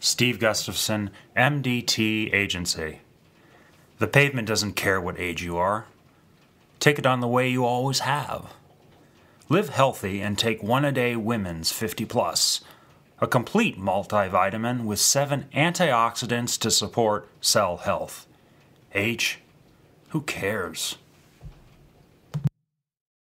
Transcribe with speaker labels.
Speaker 1: Steve Gustavson, MDT Agency. The pavement doesn't care what age you are. Take it on the way you always have. Live healthy and take one a day women's 50 plus, a complete multivitamin with seven antioxidants to support cell health. Age? Who cares?